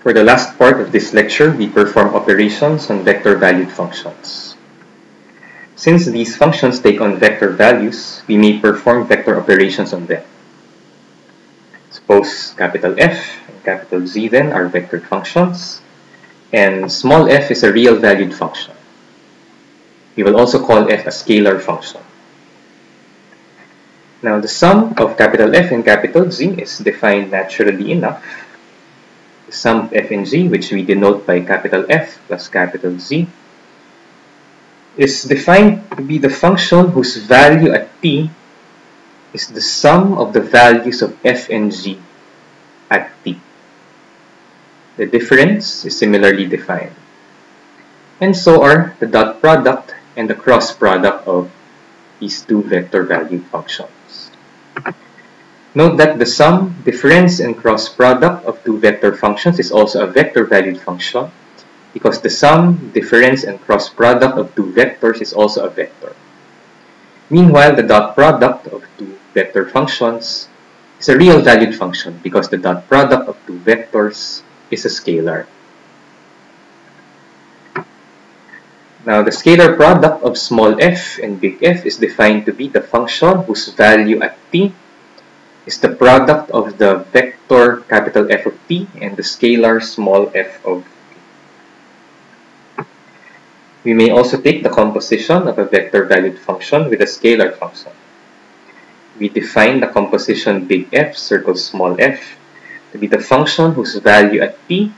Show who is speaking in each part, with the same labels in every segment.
Speaker 1: For the last part of this lecture, we perform operations on vector-valued functions. Since these functions take on vector values, we may perform vector operations on them. Suppose capital F and capital G then are vector functions, and small f is a real valued function. We will also call f a scalar function. Now the sum of capital F and capital G is defined naturally enough sum f and g, which we denote by capital F plus capital G, is defined to be the function whose value at t is the sum of the values of f and g at t. The difference is similarly defined. And so are the dot product and the cross product of these two vector valued functions. Note that the sum, difference, and cross product of two vector functions is also a vector valued function because the sum, difference, and cross product of two vectors is also a vector. Meanwhile, the dot product of two vector functions is a real valued function because the dot product of two vectors is a scalar. Now, the scalar product of small f and big F is defined to be the function whose value at t is the product of the vector capital F of t and the scalar small f of t. We may also take the composition of a vector valued function with a scalar function. We define the composition big F circle small f to be the function whose value at t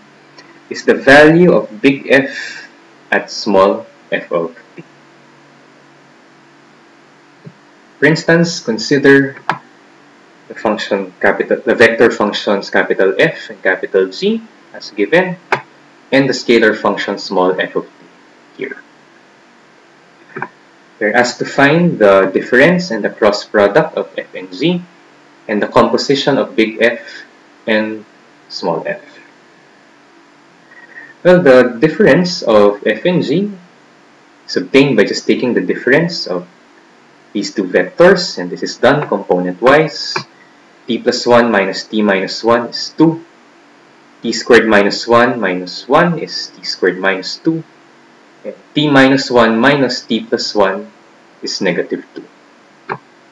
Speaker 1: is the value of big F at small f of t. For instance, consider the function capital, the vector functions capital F and capital G as given, and the scalar function small f of t here. We're asked to find the difference and the cross product of f and g, and the composition of big F and small f. Well, the difference of f and g is obtained by just taking the difference of these two vectors, and this is done component-wise t plus 1 minus t minus 1 is 2. t squared minus 1 minus 1 is t squared minus 2. And t minus 1 minus t plus 1 is negative 2.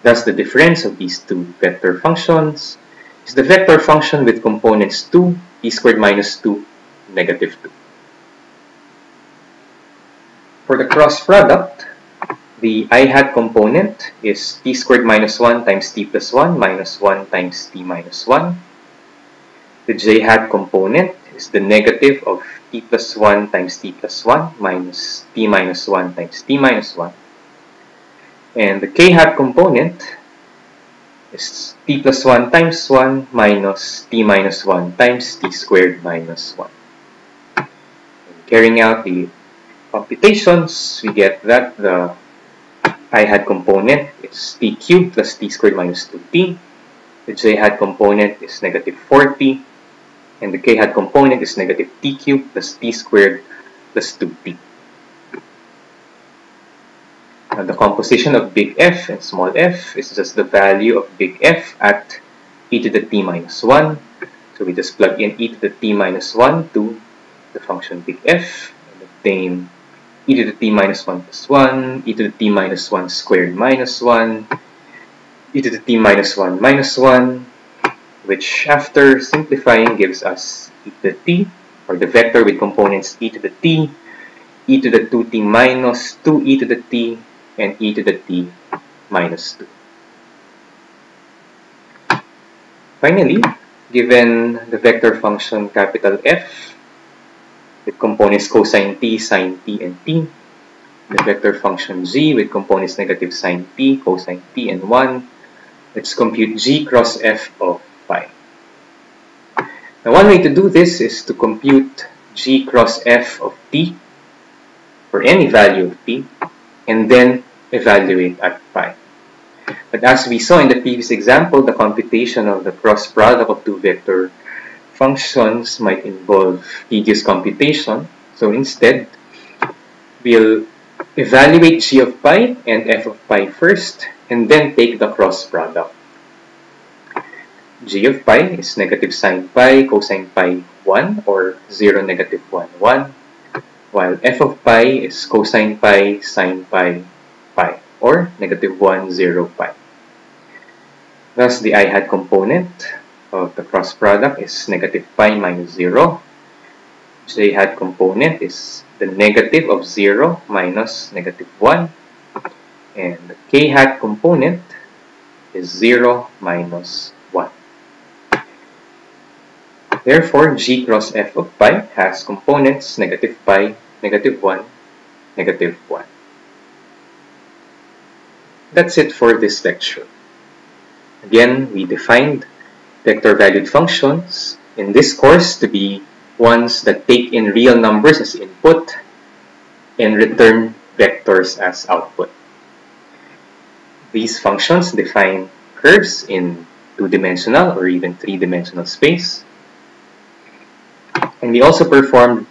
Speaker 1: Thus, the difference of these two vector functions is the vector function with components 2, t squared minus 2, negative 2. For the cross product, the i hat component is t squared minus 1 times t plus 1 minus 1 times t minus 1. The j hat component is the negative of t plus 1 times t plus 1 minus t minus 1 times t minus 1. And the k hat component is t plus 1 times 1 minus t minus 1 times t squared minus 1. And carrying out the computations, we get that the i hat component is t cubed plus t squared minus 2t. The j hat component is negative 4t. And the k hat component is negative t cubed plus t squared plus 2t. Now the composition of big F and small f is just the value of big F at e to the t minus 1. So we just plug in e to the t minus 1 to the function big F and obtain e to the t minus 1 plus 1, e to the t minus 1 squared minus 1, e to the t minus 1 minus 1, which after simplifying gives us e to the t, or the vector with components e to the t, e to the 2t minus 2e to the t, and e to the t minus 2. Finally, given the vector function capital F, with components cosine t, sine t, and t. The vector function g with components negative sine t, cosine t, and 1. Let's compute g cross f of pi. Now one way to do this is to compute g cross f of t for any value of t and then evaluate at pi. But as we saw in the previous example, the computation of the cross product of two vector functions might involve tedious computation. So instead, we'll evaluate g of pi and f of pi first, and then take the cross product. g of pi is negative sine pi cosine pi 1 or 0, negative 1, 1, while f of pi is cosine pi, sine pi, pi, or negative 1, 0, pi. Thus, the i hat component of the cross product is negative pi minus 0. J hat component is the negative of 0 minus negative 1. And the k hat component is 0 minus 1. Therefore, g cross f of pi has components negative pi, negative 1, negative 1. That's it for this lecture. Again, we defined vector-valued functions in this course to be ones that take in real numbers as input and return vectors as output. These functions define curves in two-dimensional or even three-dimensional space. And we also perform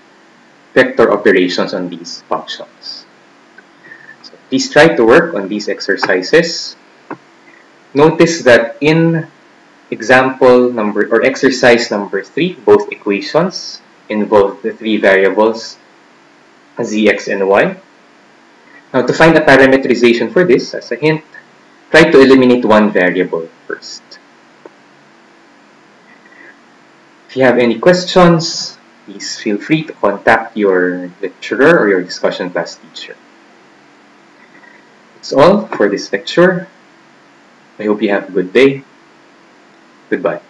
Speaker 1: vector operations on these functions. So please try to work on these exercises. Notice that in example number or exercise number 3, both equations involve the three variables z, x, and y. Now to find a parameterization for this, as a hint, try to eliminate one variable first. If you have any questions, please feel free to contact your lecturer or your discussion class teacher. That's all for this lecture. I hope you have a good day. Goodbye.